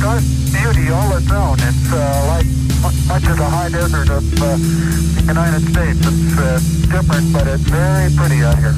It's. It has beauty all its own. It's uh, like much of the high desert of uh, the United States. It's uh, different, but it's very pretty out here.